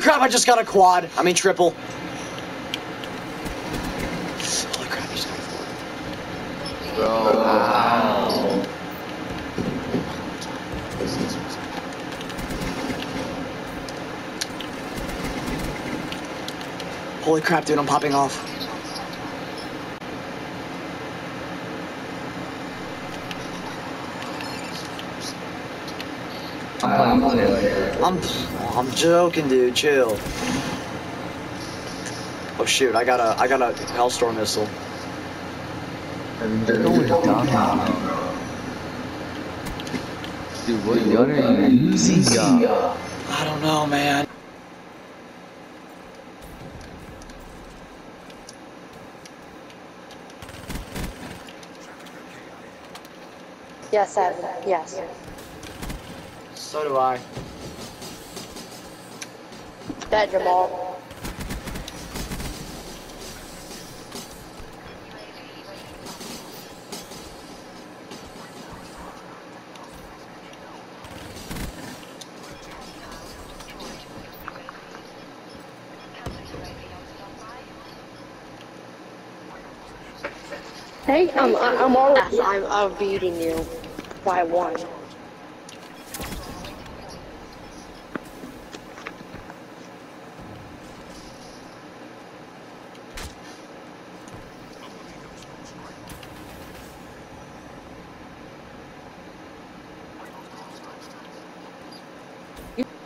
crap, I just got a quad. I mean triple. Holy crap, just got a wow. Holy crap, dude, I'm popping off. I'm playing I'm I'm joking, dude. Chill. Oh shoot, I got a I got a Hellstorm missile. They're going down. Dude, what gun are you using? I don't know, man. Yes, Evan. Yes. So do I. That Jamal. Hey, um, I'm I'm already I'm, I'm beating you by one.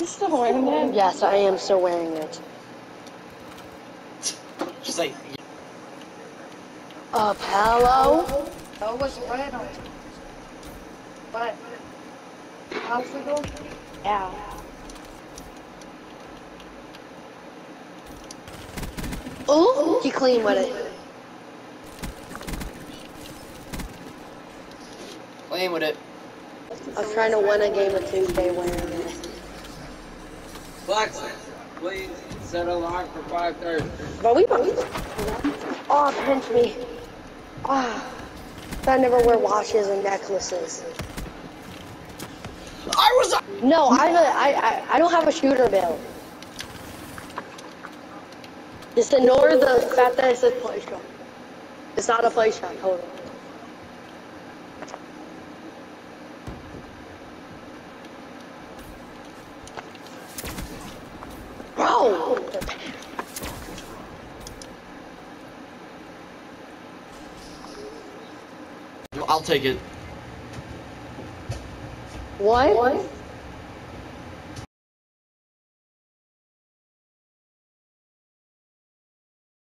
Still wearing that? Yes, I am still wearing it. Just like Uh, hello? Oh, what's red on But... How's it? What? Popsicle? Yeah. Oh, you clean with it. playing with it. I was trying to win a game of Tuesday wearing it. Flex, please set alarm for 5:30. But we Oh, pinch me. Ah. I never wear watches and necklaces. I was No, I, I, I, I don't have a shooter bill. Just ignore the fact that it says play shop. It's not a play shop, hold on. Bro! I'll take it. What?